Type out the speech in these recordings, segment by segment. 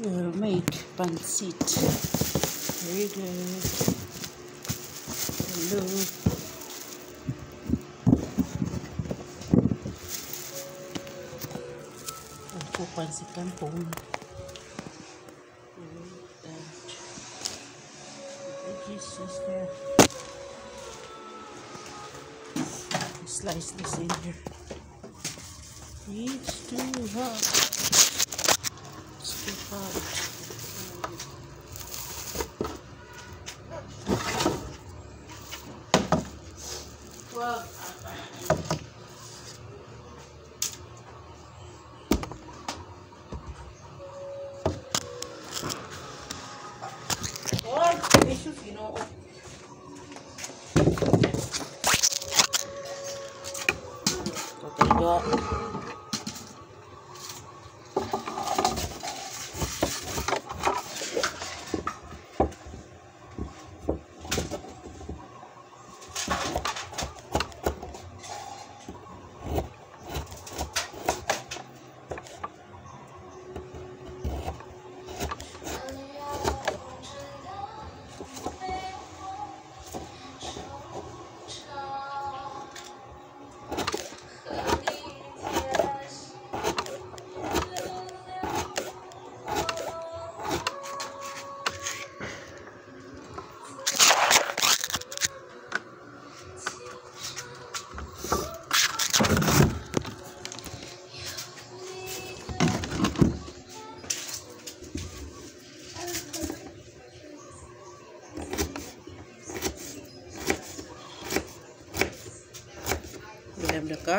Make pancit. Very good. Hello. Ako pancit kangkong. Jesus there. Slice this in here. It's too hot.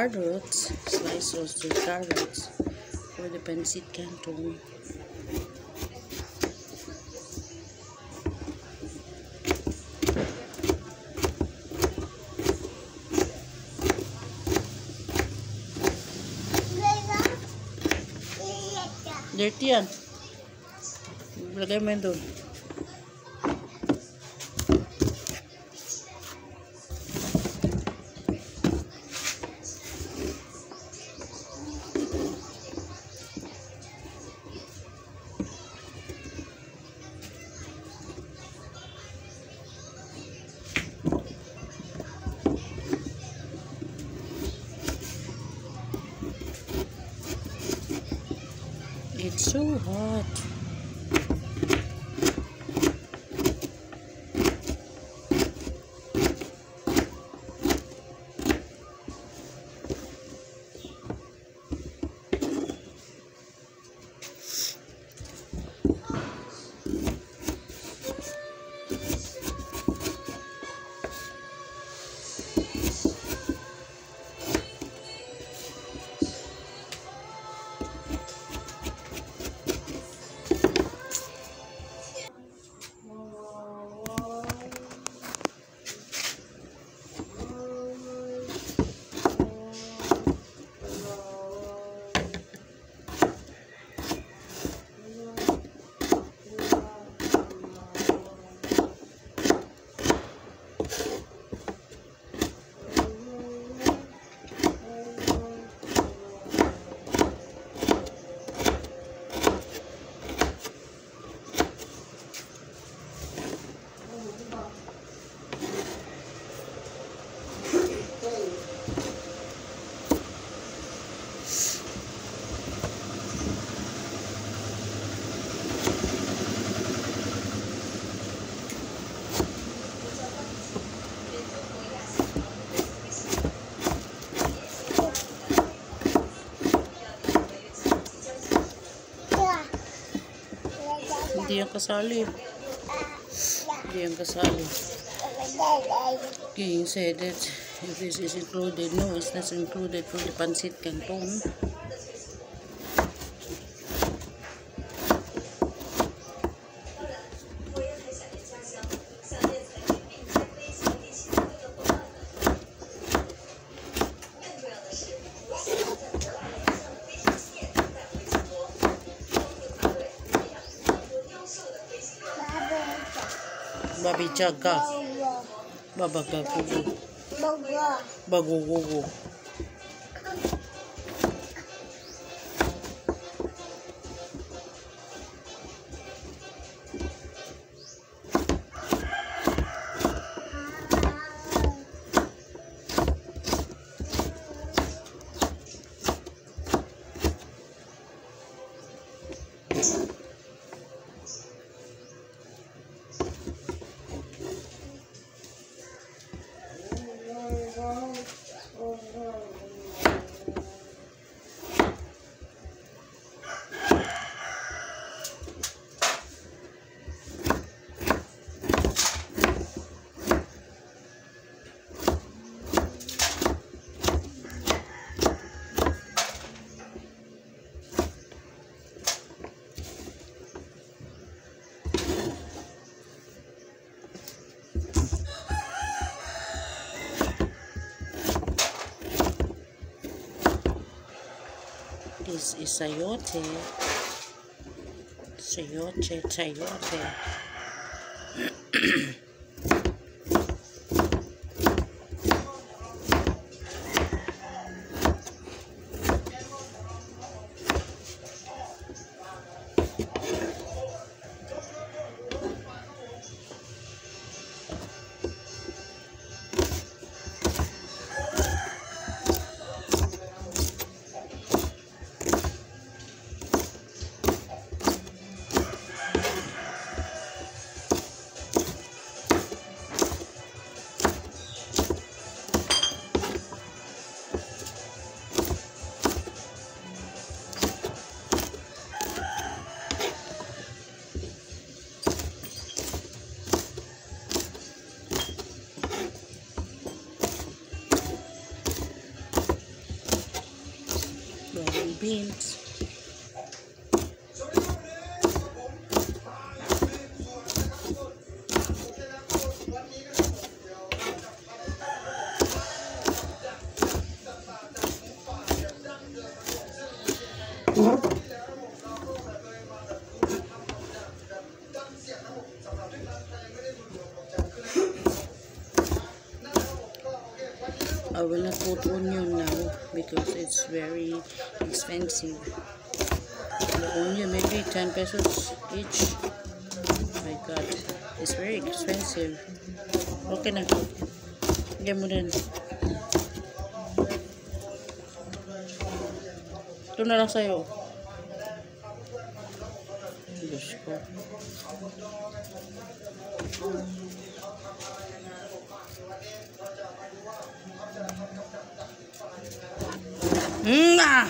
Carrots, slice roasted carrots for the pancit canton. Dirty yan. Lagay mo yun doon. So hot. Kasali. Hindi yan kasali. King said that if this is included, no, it's not included for the pancit canton. Jaga. Baba Gagogo. Bagogogo. Thank is sayote. Sayote, sayote. Very expensive. Onion maybe 10 pesos each. my god, it's very expensive. Okay na. Bigyan mo din. Ito na lang sa'yo. Diyos ko. Mm, ah!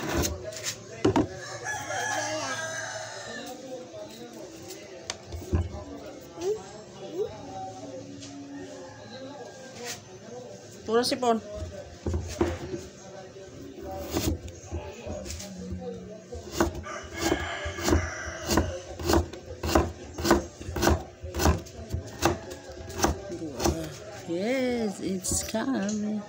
Puro sipon. Yes, it's coming.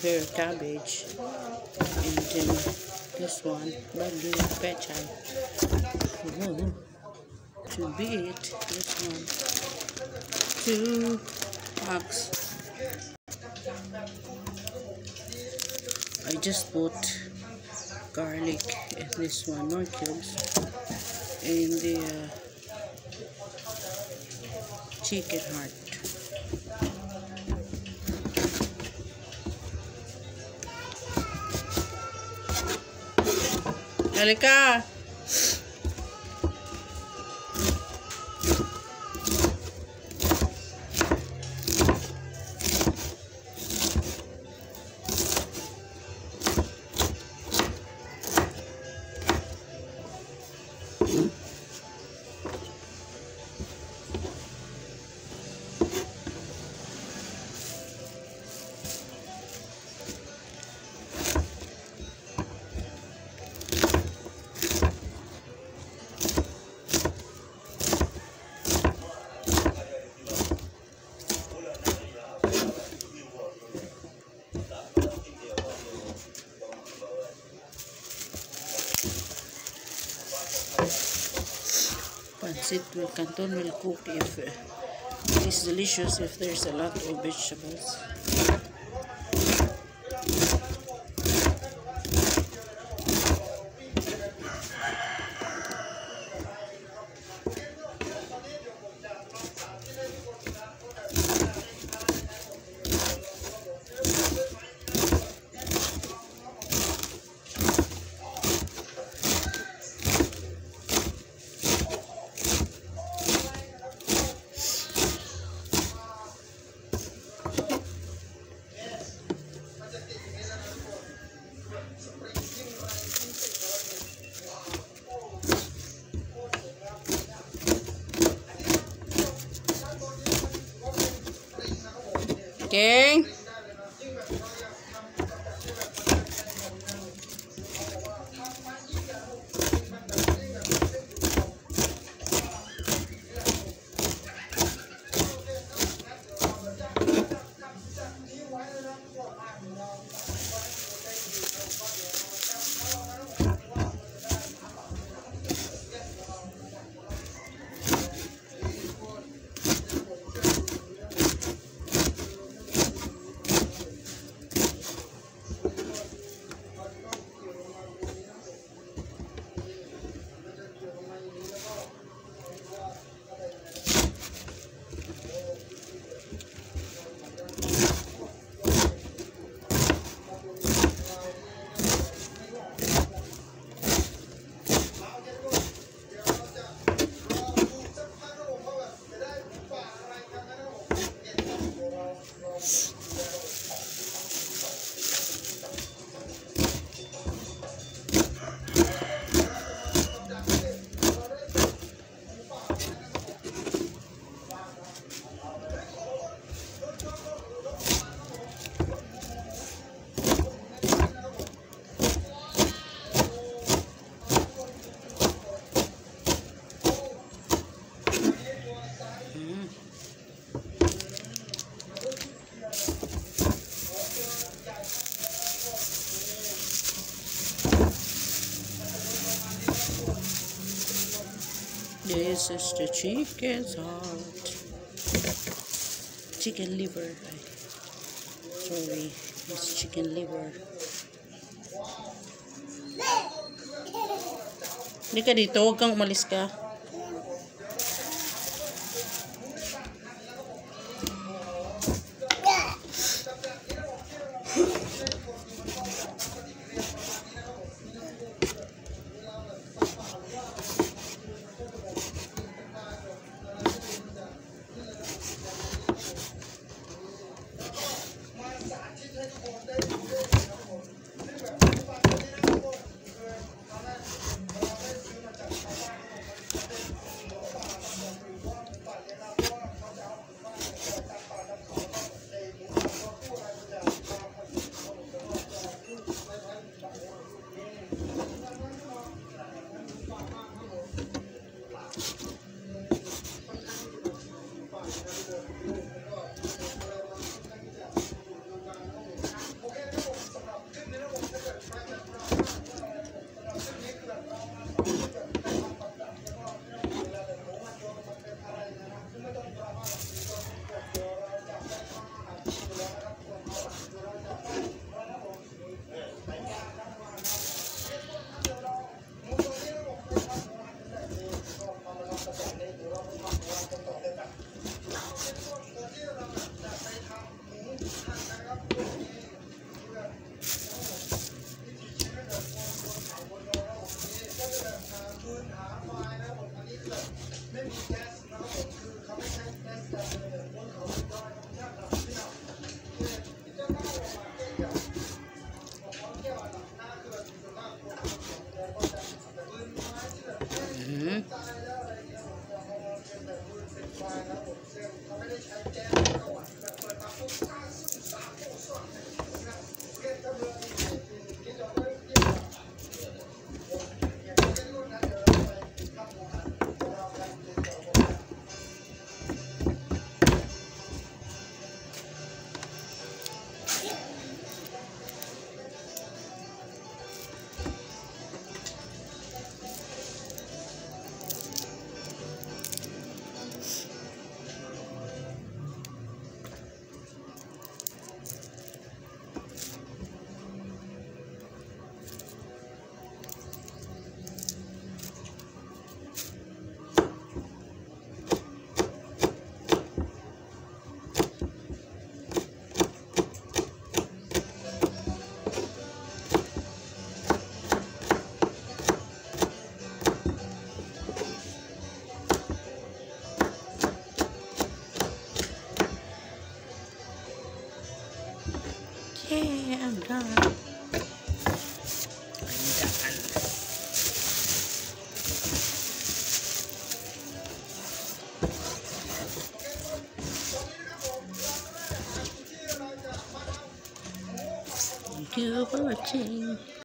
Have cabbage and then this one baggy pechay. Ooh, to beat this one two bucks. I just bought garlic and this one more cubes and the uh, chicken heart. Dale acá. Mm-hmm. Pancit with canton will cook if uh, it's delicious if there's a lot of vegetables. This is the chicken's heart. Chicken liver. Sorry, it's chicken liver. Hindi ka dito, huwag kang umalis ka. I'm done.